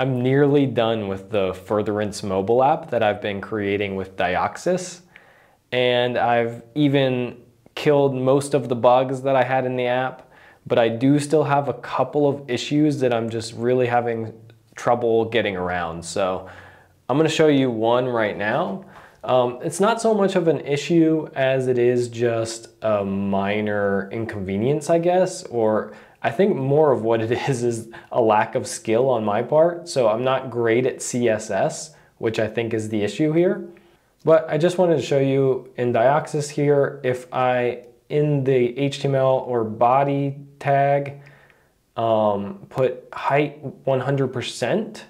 I'm nearly done with the Furtherance mobile app that I've been creating with Dioxus. And I've even killed most of the bugs that I had in the app, but I do still have a couple of issues that I'm just really having trouble getting around. So I'm gonna show you one right now. Um, it's not so much of an issue as it is just a minor inconvenience, I guess, or I think more of what it is is a lack of skill on my part. So I'm not great at CSS, which I think is the issue here. But I just wanted to show you in Dioxus here, if I, in the HTML or body tag, um, put height 100%,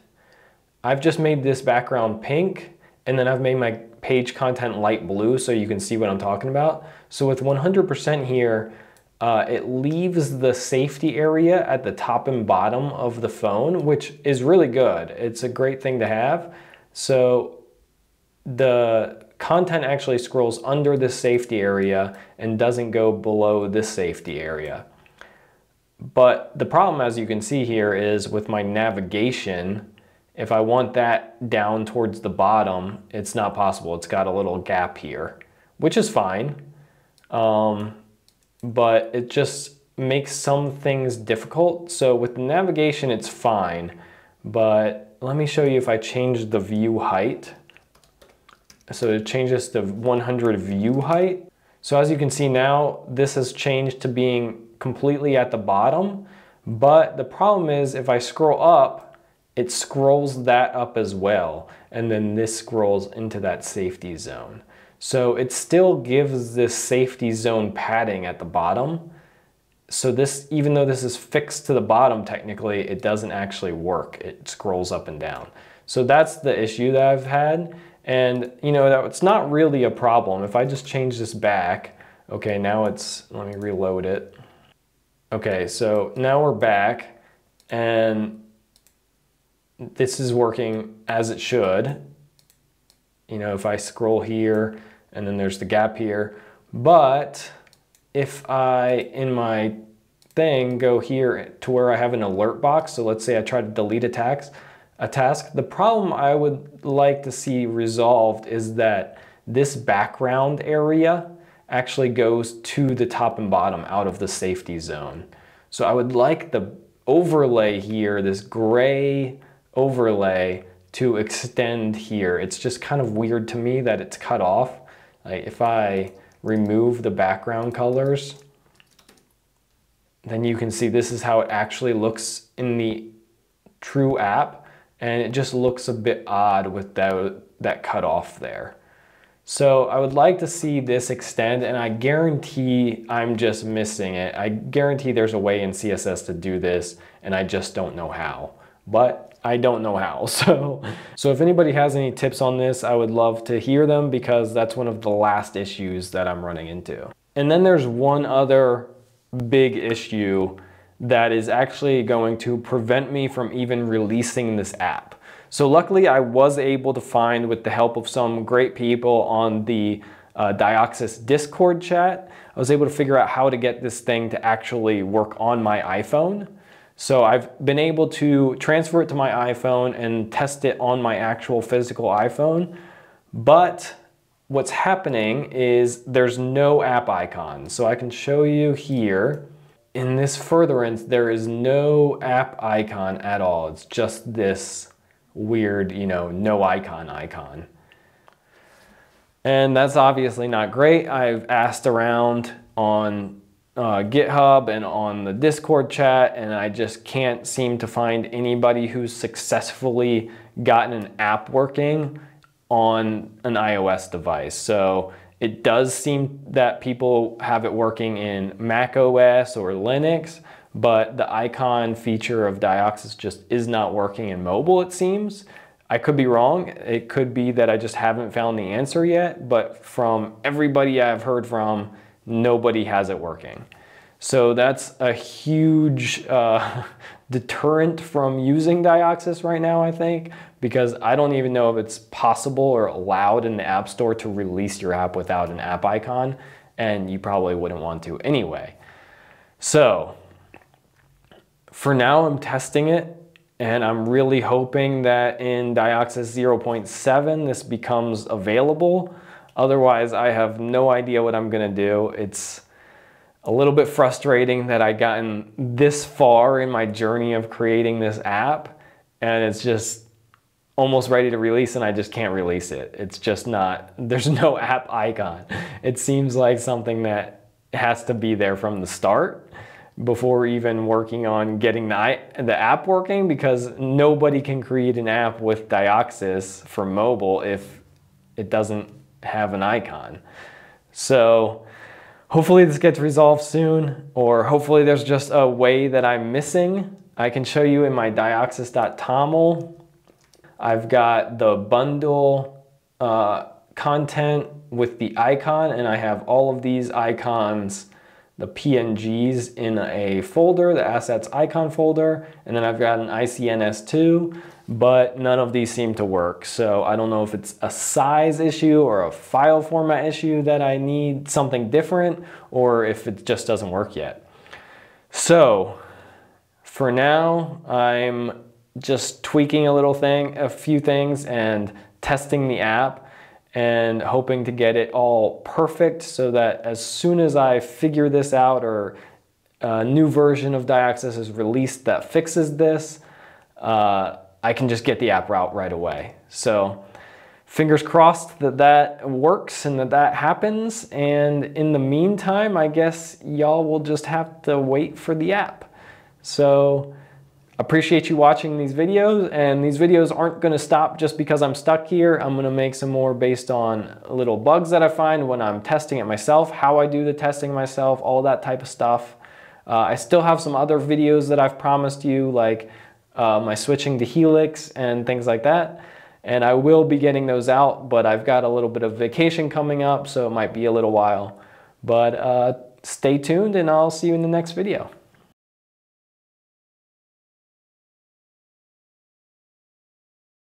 I've just made this background pink, and then I've made my page content light blue so you can see what I'm talking about. So with 100% here, uh, it leaves the safety area at the top and bottom of the phone, which is really good. It's a great thing to have. So the content actually scrolls under the safety area and doesn't go below this safety area. But the problem, as you can see here, is with my navigation, if I want that down towards the bottom, it's not possible. It's got a little gap here, which is fine. Um, but it just makes some things difficult. So with navigation, it's fine. But let me show you if I change the view height. So it changes to 100 view height. So as you can see now, this has changed to being completely at the bottom. But the problem is if I scroll up, it scrolls that up as well. And then this scrolls into that safety zone. So it still gives this safety zone padding at the bottom. So this, even though this is fixed to the bottom technically, it doesn't actually work. It scrolls up and down. So that's the issue that I've had. And you know, that it's not really a problem. If I just change this back, okay, now it's, let me reload it. Okay, so now we're back and this is working as it should. You know, if I scroll here, and then there's the gap here. But if I, in my thing, go here to where I have an alert box, so let's say I try to delete a task, a task, the problem I would like to see resolved is that this background area actually goes to the top and bottom out of the safety zone. So I would like the overlay here, this gray overlay to extend here. It's just kind of weird to me that it's cut off. Like if I remove the background colors, then you can see this is how it actually looks in the true app. And it just looks a bit odd with that, that cutoff there. So I would like to see this extend and I guarantee I'm just missing it. I guarantee there's a way in CSS to do this and I just don't know how. But I don't know how. So, so if anybody has any tips on this, I would love to hear them because that's one of the last issues that I'm running into. And then there's one other big issue that is actually going to prevent me from even releasing this app. So luckily I was able to find with the help of some great people on the uh, Dioxus Discord chat, I was able to figure out how to get this thing to actually work on my iPhone. So I've been able to transfer it to my iPhone and test it on my actual physical iPhone. But what's happening is there's no app icon. So I can show you here in this furtherance, there is no app icon at all. It's just this weird, you know, no icon icon. And that's obviously not great. I've asked around on uh, GitHub and on the Discord chat, and I just can't seem to find anybody who's successfully gotten an app working on an iOS device. So it does seem that people have it working in Mac OS or Linux, but the icon feature of Dioxus just is not working in mobile, it seems. I could be wrong. It could be that I just haven't found the answer yet, but from everybody I've heard from, nobody has it working. So that's a huge uh, deterrent from using Dioxus right now, I think, because I don't even know if it's possible or allowed in the App Store to release your app without an app icon, and you probably wouldn't want to anyway. So for now, I'm testing it And I'm really hoping that in Dioxus 0.7 this becomes available. Otherwise, I have no idea what I'm gonna do. It's a little bit frustrating that I gotten this far in my journey of creating this app and it's just almost ready to release and I just can't release it. It's just not, there's no app icon. It seems like something that has to be there from the start before even working on getting the, the app working because nobody can create an app with Dioxus for mobile if it doesn't have an icon. So hopefully this gets resolved soon or hopefully there's just a way that I'm missing. I can show you in my Dioxus.toml. I've got the bundle uh, content with the icon and I have all of these icons the PNGs in a folder, the assets icon folder, and then I've got an ICNS2, but none of these seem to work. So I don't know if it's a size issue or a file format issue that I need something different, or if it just doesn't work yet. So for now, I'm just tweaking a little thing, a few things and testing the app and hoping to get it all perfect so that as soon as I figure this out or a new version of Dioxus is released that fixes this, uh, I can just get the app out right away. So fingers crossed that that works and that that happens. And in the meantime, I guess y'all will just have to wait for the app. So Appreciate you watching these videos and these videos aren't gonna stop just because I'm stuck here. I'm gonna make some more based on little bugs that I find when I'm testing it myself, how I do the testing myself, all that type of stuff. Uh, I still have some other videos that I've promised you like uh, my switching to Helix and things like that. And I will be getting those out, but I've got a little bit of vacation coming up, so it might be a little while. But uh, stay tuned and I'll see you in the next video.